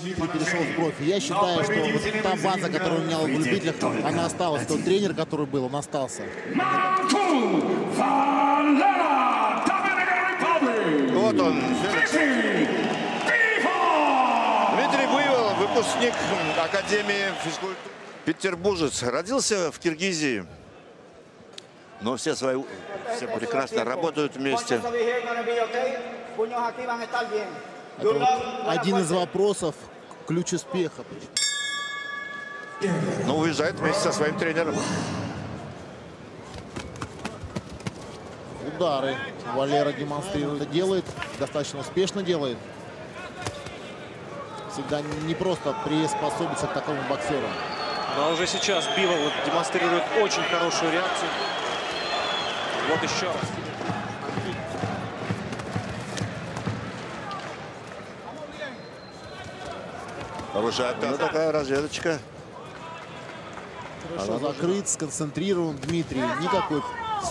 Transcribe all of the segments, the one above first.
Дмитрий перешел в профи. Я считаю, что вот та база, которую он менял в любителях, она осталась. Тот тренер, который был, он остался. Вот он, Дмитрий Буйвол, выпускник Академии физкультуры. Петербуржец. Родился в Киргизии. Но все свои все прекрасно работают вместе. Это вот один из вопросов, ключ успеха. Но уезжает вместе со своим тренером. Удары Валера демонстрирует, делает, достаточно успешно делает. Всегда не просто приспособиться к такому боксеру. Но уже сейчас Бивол вот демонстрирует очень хорошую реакцию. Вот еще раз. Хорошая атака. такая разведочка. Хорошо закрыт, сконцентрирован Дмитрий. Никакой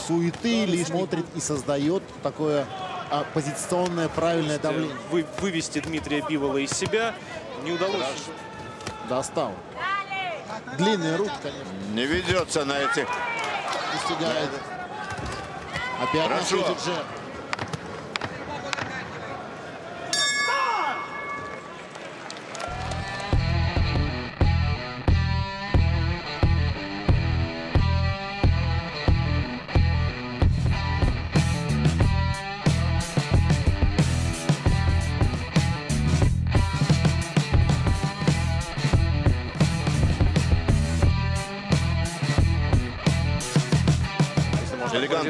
суеты, лишь смотрит и создает такое оппозиционное правильное давление. Вы, вывести Дмитрия Бивола из себя не удалось. Достал. Длинные руки, конечно. Не ведется на этих. Достигает. Опять Хорошо. на.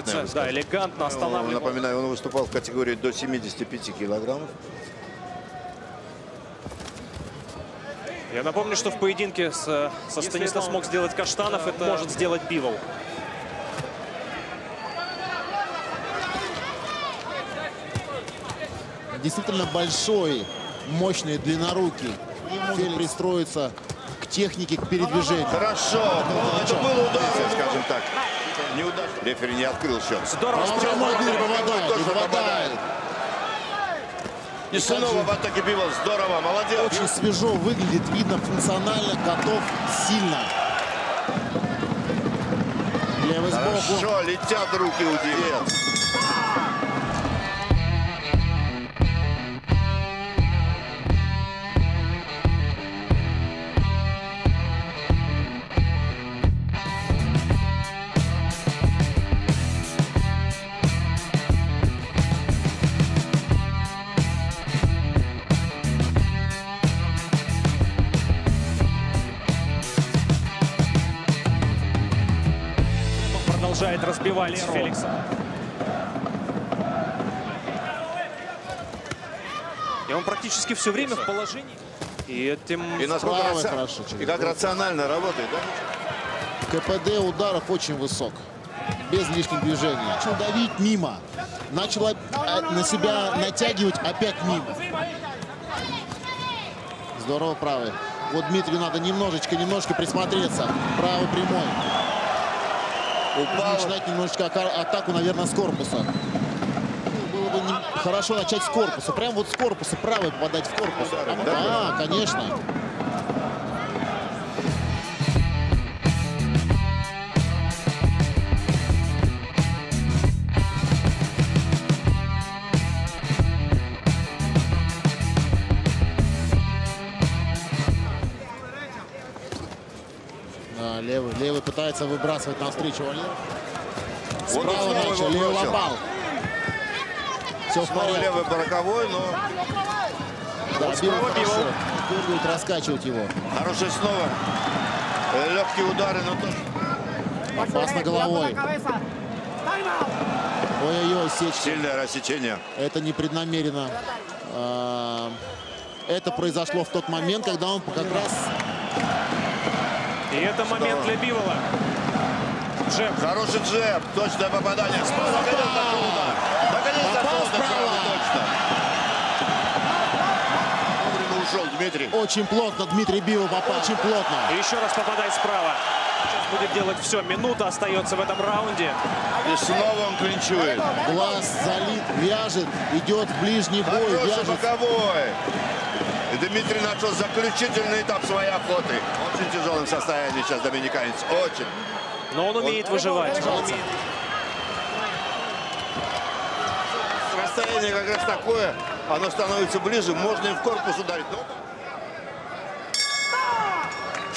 Элегантно, Да, элегантно останавливал. Напоминаю, он выступал в категории до 75 килограммов. Я напомню, что в поединке с, со Станислав смог сделать Каштанов, это может сделать Бивол. Действительно большой, мощный, длиннорукий. Не может пристроиться к технике, к передвижению. Хорошо. Ну, это был удар, скажем так. Неудачно. Рефери не открыл счет. Здорово А Дмитрий попадает, Тоже попадает. И снова в атаке Бивол. Здорово, молодец. Очень свежо выглядит, видно, функционально, готов сильно. Левый сбоку. Хорошо, летят руки у девиц. Продолжает разбивать Феликса. И он практически все время в положении. И этим... И насколько Правый раци- хорошо через и как рационально работает, да? КПД ударов очень высок. Без лишних движений. Начал давить мимо. Начал а, на себя натягивать опять мимо. Здорово правый. Вот Дмитрию надо немножечко, немножко присмотреться. Правый прямой. Упал. Начинать немножечко атаку, наверное, с корпуса. Было бы хорошо начать с корпуса. Прям вот с корпуса правый попадать в корпус. Ударом, А, конечно. Да, пытается выбрасывать навстречу Валеру. Вот Справа снова начал, бросил. попал. Все в Снова порядке. левый боковой, но Да, Вот бил снова бил. хорошо. Дергает, раскачивать его. хороший снова. Легкие удары, но тоже. Опасно головой. Ой-ой-ой, сечь. Сильное рассечение. Это непреднамеренно. А, Это произошло в тот момент, когда он как раз И это момент для Бивола. Джеб. Хороший джеб. Точное попадание. Наконец нашел удар. Наконец Попал нашел удар. справа. Точно. Вовремя ушел Дмитрий. очень плотно Дмитрий Био попал. Очень плотно. И еще раз попадает справа. Сейчас будет делать все. Минута остается в этом раунде. И снова он клинчует. Глаз залит, вяжет, идет в ближний бой, Хороший вяжет. боковой. И Дмитрий начал заключительный этап своей охоты. В Очень тяжелом состоянии сейчас доминиканец. Очень. Но он умеет выживать. Он умеет. Расстояние как раз такое. Оно становится ближе. Можно и в корпус ударить. Но...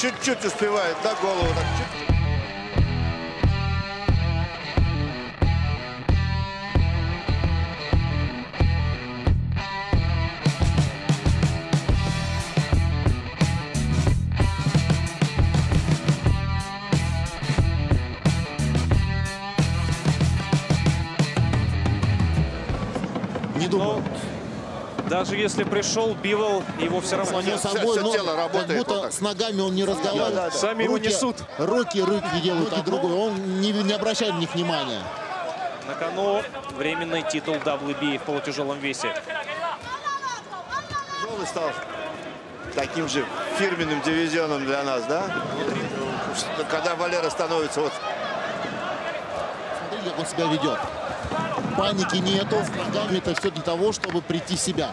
Чуть-чуть успевает, да, голову. Так, чуть. Даже если пришел Бивол, его все равно Само нет. собой, всё но тело как работает будто вот с ногами он не разговаривает. Да, да, да. Сами его несут. Руки, руки делают руки другой. Он не, не обращает на них внимания. На кону временный титул WB в полутяжелом весе. Тяжелый стал таким же фирменным дивизионом для нас, да? Когда Валера становится вот Смотрите, как он себя ведет. Паники нету, с ногами это все для того, чтобы прийти в себя.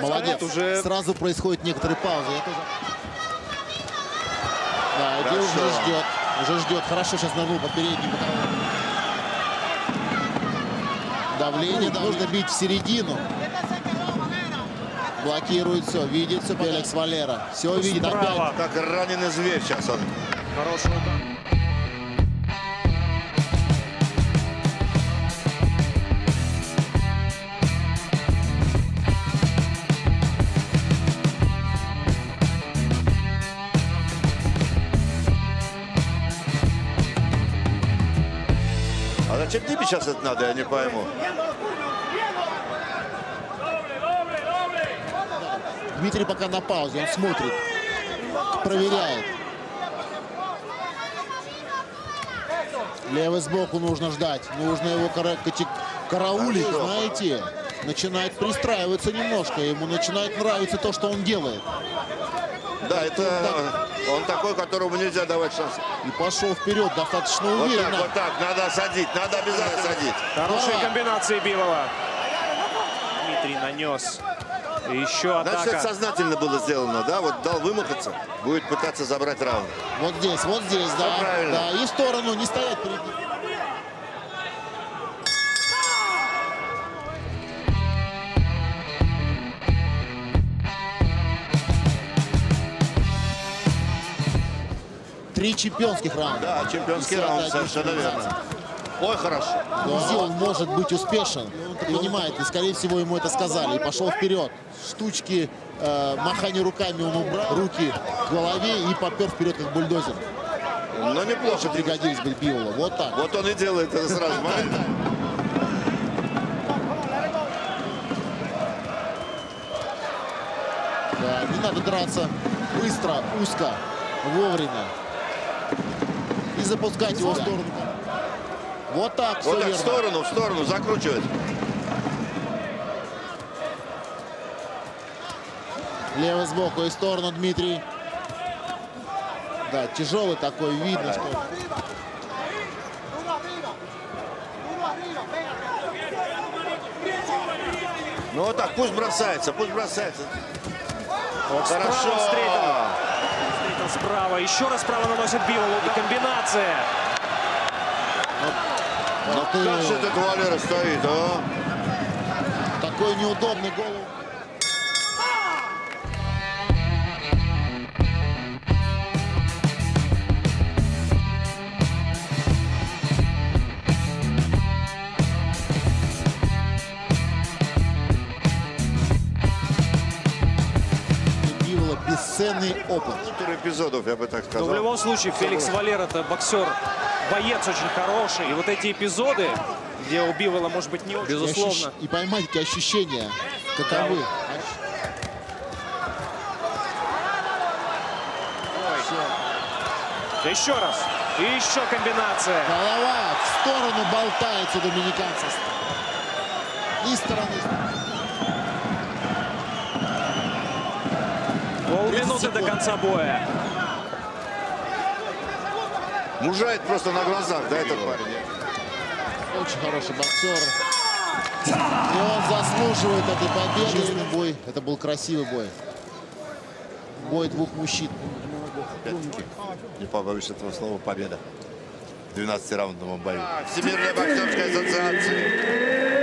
Молодец. Уже- Сразу происходит некоторые паузы. Я тоже... Да, Эдди уже ждет. Уже ждет. Хорошо сейчас нырнул под передний боковой. Давление нужно бить в середину. Блокирует все, видит все Феликс Валера. Все видит Справа. опять. как раненый зверь сейчас он. Хороший удар. Зачем тебе сейчас это надо, я не пойму. Дмитрий пока на паузе, он смотрит, проверяет. Левый сбоку нужно ждать, нужно его кара- караулить, знаете. Начинает пристраиваться немножко, ему начинает нравиться то, что он делает. Да, это он такой, которому нельзя давать шанс. И пошел вперед достаточно Вот так, уверенно. вот так, надо осадить, надо обязательно осадить. Хорошие Да. комбинации Бивола. Дмитрий нанес. Еще Значит, это атака. сознательно было сделано, да? Вот дал вымахаться, будет пытаться забрать раунд. Вот здесь, вот здесь, да. правильно. Да, и в сторону, не стоять перед ним. Три чемпионских раунда. Да, чемпионский раунд, совершенно верно. Ой, хорошо. Где он может быть успешен. И понимает, и, скорее всего, ему это сказали. И пошел вперед. Штучки, э, махание руками он убрал, руки к голове и попер вперед, как бульдозер. Но неплохо. Пригодились бы Биола. Вот так. Вот он и делает это сразу. Да, не надо драться быстро, узко, вовремя. Запускать его в сторону. Вот так, Вот так, в сторону, в сторону, закручивает. Левый сбоку и в сторону Дмитрий. Да, тяжелый такой, видно, что... Ну вот так, пусть бросается, пусть бросается. Вот справа Хорошо. встретил. Справа. Еще раз справа наносит Биволу. И комбинация. Ну, ты Как же этот Валера стоит, а? такой неудобный голову. Опыт. Тур эпизодов, я бы так Но сказал. в любом случае Феликс Валер это боксер, боец очень хороший. И вот эти эпизоды, где у Бивола может быть не очень, И, ощущ- безусловно. и поймать эти ощущения, каковы. Еще раз. И еще комбинация. Голова в сторону болтается доминиканца. И стороны. Полминуты до конца боя. Мужает просто на глазах, да, этот парень? Очень хороший боксер. И он заслуживает этой победы. Бой. Это был красивый бой. Бой двух мужчин. Опять-таки, не побоюсь этого слова, победа. В 12-раундовом бою. Всемирной боксерской ассоциации.